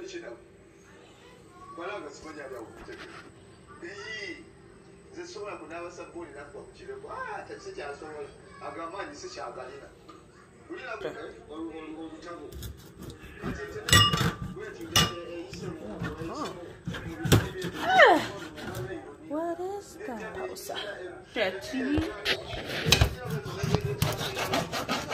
bikinamu balanga simanyi ali akukutegeka nze sobola kunaaba sabbuuni nakuba ate sikyasobola agamba nti sikyagalina ulina olutabo What is that? Stretchy. Ugh.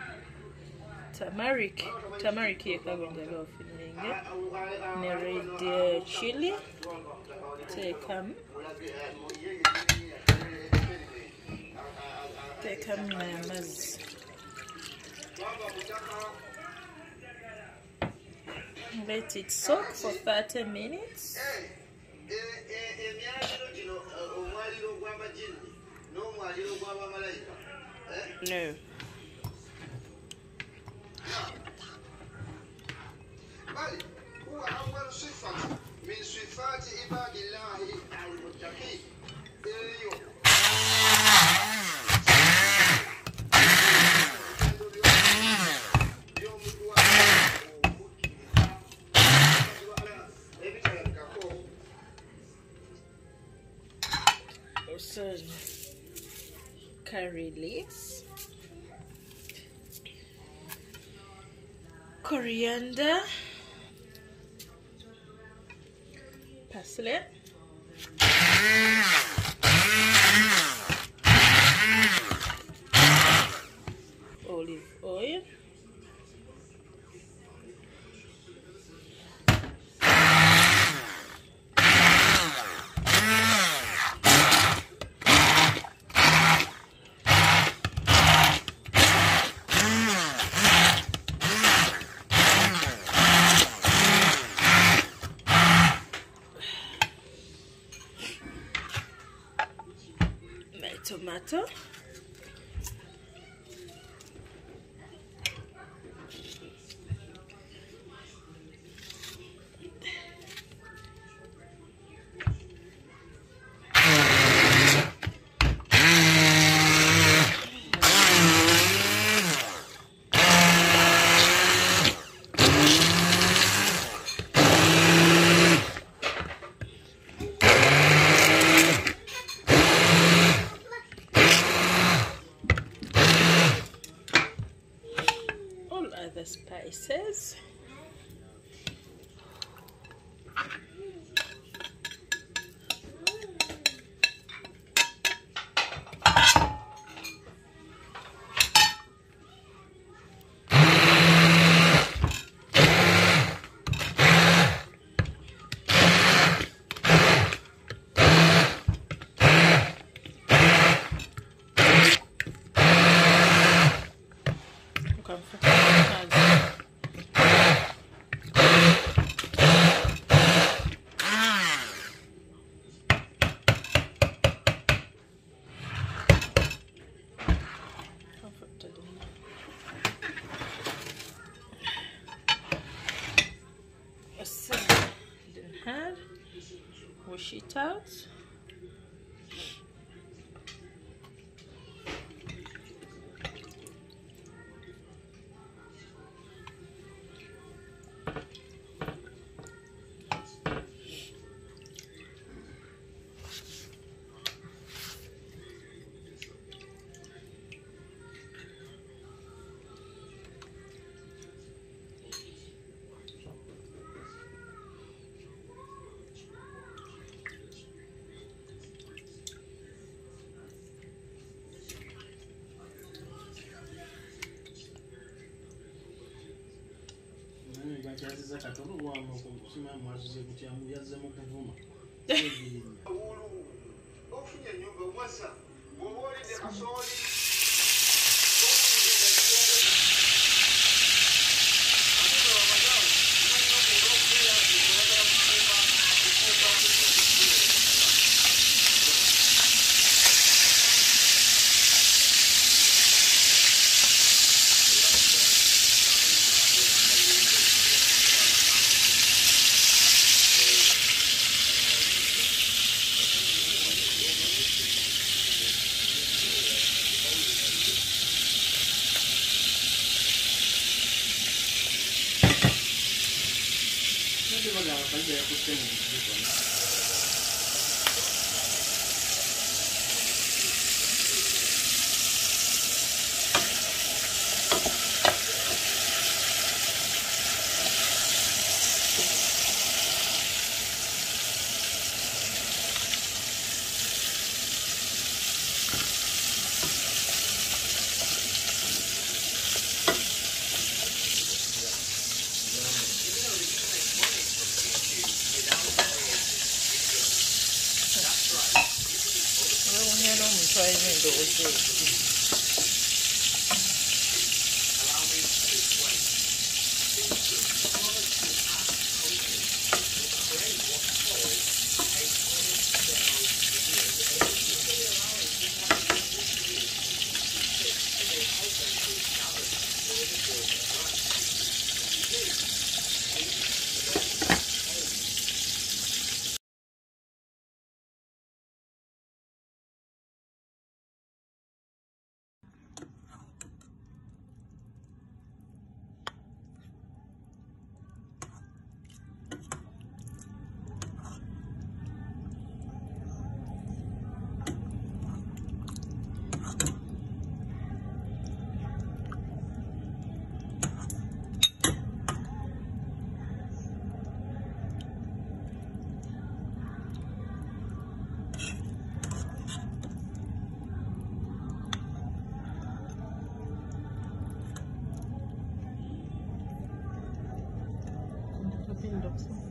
Turmeric. Turmeric yekagondera ofinnenge. Ne red chili. Teekamu. Teekamu n'amazzi. Let it soak for 30 minutes. emyaliro gino omwaliro gw'amajini n'omwaliro gw'abamalayika No. Curry leaves, coriander, parsley, tomato. Spices. Wash it out. ekyaziza katono wama okukima mwazuze kutya yazzemu kuvuma ofunye enyumba mwasa bwoba kasooli 这个两个环节不是跟你们一起。doon ko. Allow me to explain. Thanks.